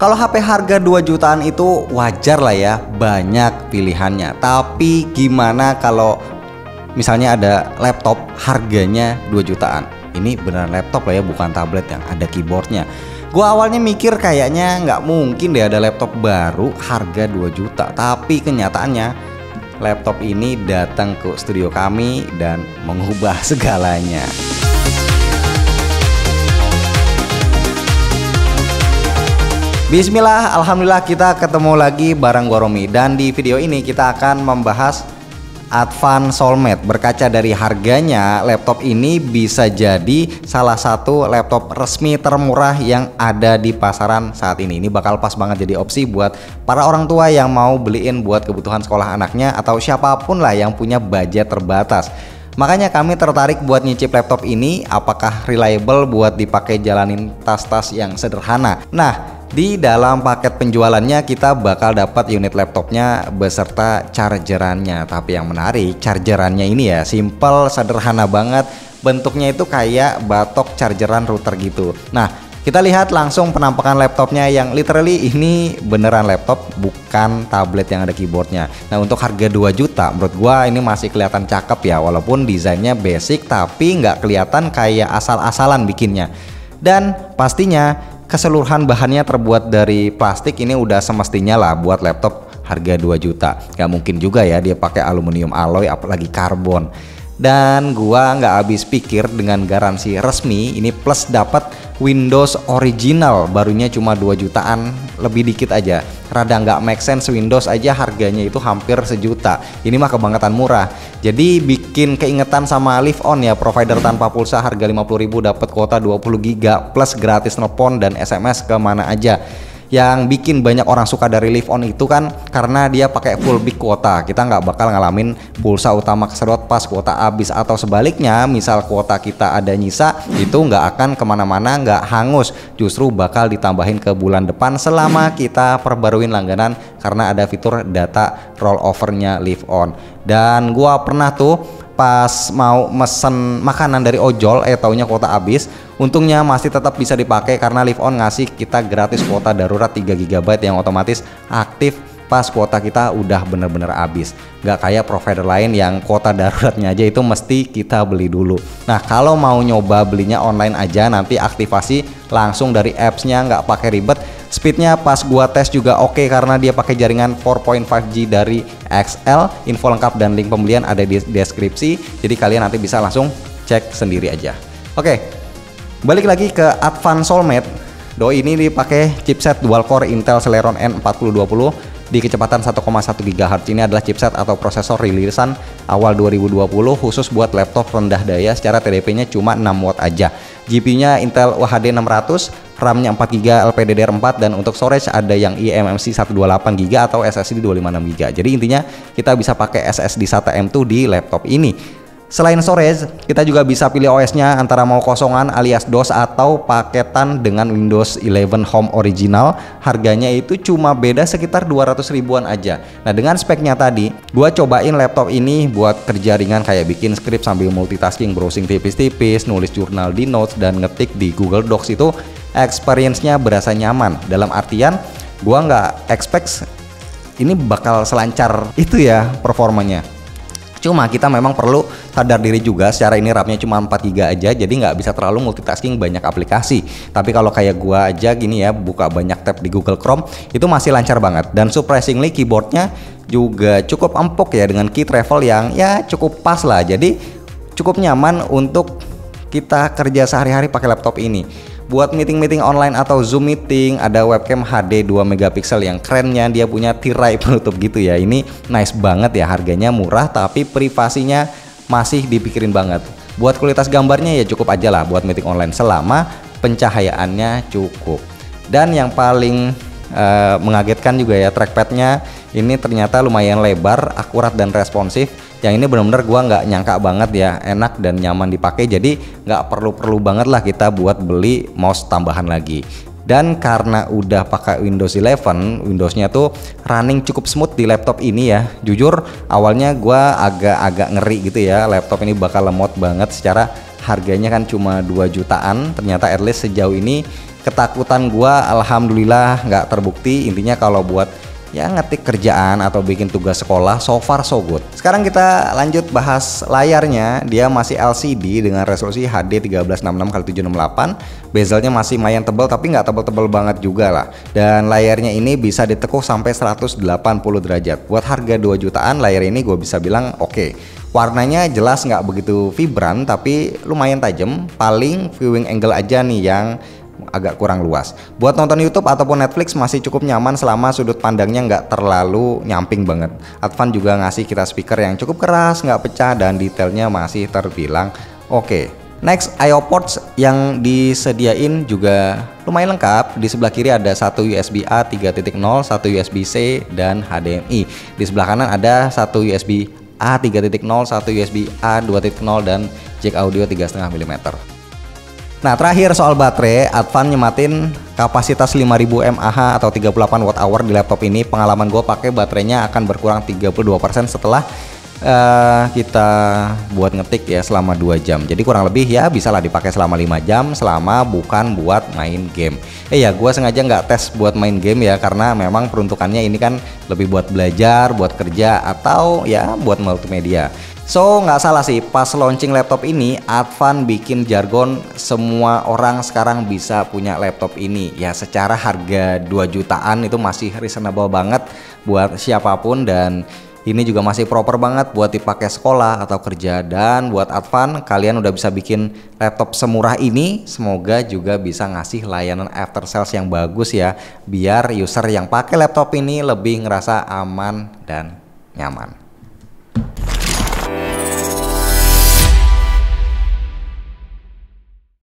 Kalau HP harga 2 jutaan itu wajar lah ya, banyak pilihannya. Tapi gimana kalau misalnya ada laptop harganya 2 jutaan? Ini beneran laptop lah ya, bukan tablet yang ada keyboardnya. Gua awalnya mikir kayaknya nggak mungkin deh ada laptop baru harga 2 juta. Tapi kenyataannya laptop ini datang ke studio kami dan mengubah segalanya. Bismillah, Alhamdulillah kita ketemu lagi bareng Goromi dan di video ini kita akan membahas Advan Soulmate berkaca dari harganya laptop ini bisa jadi salah satu laptop resmi termurah yang ada di pasaran saat ini. Ini bakal pas banget jadi opsi buat para orang tua yang mau beliin buat kebutuhan sekolah anaknya atau siapa pun lah yang punya budget terbatas. Makanya kami tertarik buat nyicip laptop ini apakah reliable buat dipakai jalanin tas-tas yang sederhana. Nah, di dalam paket penjualannya kita bakal dapat unit laptopnya beserta chargerannya. Tapi yang menarik, chargerannya ini ya simple, sederhana banget. Bentuknya itu kayak batok chargeran router gitu. Nah, kita lihat langsung penampakan laptopnya yang literally ini beneran laptop bukan tablet yang ada keyboardnya. Nah untuk harga 2 juta menurut gua ini masih kelihatan cakep ya walaupun desainnya basic tapi nggak kelihatan kayak asal-asalan bikinnya. Dan pastinya keseluruhan bahannya terbuat dari plastik ini udah semestinya lah buat laptop harga 2 juta. Gak mungkin juga ya dia pakai aluminium alloy apalagi karbon. Dan gua nggak habis pikir dengan garansi resmi ini plus dapat Windows original barunya cuma 2 jutaan lebih dikit aja rada nggak make sense Windows aja harganya itu hampir sejuta. Ini mah kebangetan murah. Jadi bikin keingetan sama Live On ya provider tanpa pulsa harga 50.000 dapat kuota 20 GB plus gratis nelpon dan SMS ke mana aja yang bikin banyak orang suka dari live on itu kan karena dia pakai full big kuota. Kita nggak bakal ngalamin pulsa utama kesedot pas kuota habis. Atau sebaliknya misal kuota kita ada nyisa itu nggak akan ke mana-mana nggak hangus. Justru bakal ditambahin ke bulan depan selama kita perbaruin langganan karena ada fitur data rollovernya live on. Dan gua pernah tuh pas mau mesen makanan dari ojol eh taunya kuota habis untungnya masih tetap bisa dipakai karena live on ngasih kita gratis kuota darurat 3 GB yang otomatis aktif pas kuota kita udah bener-bener habis nggak kayak provider lain yang kuota daruratnya aja itu mesti kita beli dulu nah kalau mau nyoba belinya online aja nanti aktivasi langsung dari appsnya nggak pakai ribet Speednya pas gua tes juga oke okay karena dia pakai jaringan 4.5G dari XL. Info lengkap dan link pembelian ada di deskripsi. Jadi kalian nanti bisa langsung cek sendiri aja. Oke. Balik lagi ke Advanced Soulmate. Doi ini dipakai chipset dual core Intel Celeron N4020 di kecepatan 1,1 GHz ini adalah chipset atau prosesor rilisan awal 2020 khusus buat laptop rendah daya secara TDP-nya cuma 6 watt aja. GPU-nya Intel UHD 600, RAM-nya 4 GB LPDDR4 dan untuk storage ada yang eMMC 128 GB atau SSD 256 GB. Jadi intinya kita bisa pakai SSD SATA M2 di laptop ini. Selain storage, kita juga bisa pilih OS-nya antara mau kosongan alias DOS atau paketan dengan Windows 11 Home Original. Harganya itu cuma beda sekitar 200 ribuan aja. Nah, dengan speknya tadi, gua cobain laptop ini buat kerja ringan kayak bikin script sambil multitasking, browsing tipis-tipis, nulis jurnal di notes dan ngetik di Google Docs itu experience-nya berasa nyaman. Dalam artian, gua nggak expect ini bakal selancar itu ya performanya Cuma kita memang perlu sadar diri juga secara ini RAM-nya cuma 4 GB aja jadi nggak bisa terlalu multitasking banyak aplikasi. Tapi kalau kayak gua aja gini ya buka banyak tab di Google Chrome itu masih lancar banget dan surprisingly keyboardnya juga cukup empuk ya dengan key travel yang ya cukup pas lah. Jadi cukup nyaman untuk kita kerja sehari-hari pakai laptop ini buat meeting-meeting online atau Zoom meeting ada webcam HD 2 megapiksel yang kerennya. Dia punya tirai penutup gitu ya. Ini nice banget ya harganya murah tapi privasinya masih dipikirin banget. Buat kualitas gambarnya ya cukup aja lah buat meeting online selama pencahayaannya cukup. Dan yang paling uh, mengagetkan juga ya trackpadnya ini ternyata lumayan lebar akurat dan responsif. Yang ini benar-benar gua nggak nyangka banget ya enak dan nyaman dipakai. Jadi nggak perlu-perlu banget lah kita buat beli mouse tambahan lagi. Dan karena udah pakai Windows 11 Windowsnya tuh running cukup smooth di laptop ini ya. Jujur awalnya gua agak-agak ngeri gitu ya laptop ini bakal lemot banget. Secara harganya kan cuma 2 jutaan ternyata at least sejauh ini ketakutan gua alhamdulillah nggak terbukti intinya kalau buat ya ngetik kerjaan atau bikin tugas sekolah so far so good. Sekarang kita lanjut bahas layarnya. Dia masih LCD dengan resolusi HD 1366x768. Bezelnya masih lumayan tebal tapi nggak tebal-tebal banget juga lah. Dan layarnya ini bisa ditekuk sampai 180 derajat. Buat harga 2 jutaan layar ini gue bisa bilang oke. Okay. Warnanya jelas nggak begitu vibran tapi lumayan tajam. Paling viewing angle aja nih yang agak kurang luas. Buat nonton YouTube ataupun Netflix masih cukup nyaman selama sudut pandangnya nggak terlalu nyamping banget. Advan juga ngasih kita speaker yang cukup keras, nggak pecah dan detailnya masih terbilang oke. Okay. Next, I/O ports yang disediain juga lumayan lengkap. Di sebelah kiri ada satu USB A 3.0, satu USB C dan HDMI. Di sebelah kanan ada satu USB A 3.0, satu USB A 2.0 dan jack audio 3,5 mm. Nah terakhir soal baterai, Advan nyematin kapasitas 5000 mAh atau 38 watt hour di laptop ini. Pengalaman gue pakai baterainya akan berkurang 32% setelah uh, kita buat ngetik ya selama 2 jam. Jadi kurang lebih ya bisa lah dipakai selama 5 jam selama bukan buat main game. Eh ya gue sengaja nggak tes buat main game ya karena memang peruntukannya ini kan lebih buat belajar, buat kerja atau ya buat multimedia. So nggak salah sih pas launching laptop ini Advan bikin jargon semua orang sekarang bisa punya laptop ini ya secara harga 2 jutaan itu masih reasonable banget buat siapa pun dan ini juga masih proper banget buat dipakai sekolah atau kerja. Dan buat Advan kalian udah bisa bikin laptop semurah ini. Semoga juga bisa ngasih layanan after sales yang bagus ya. Biar user yang pakai laptop ini lebih ngerasa aman dan nyaman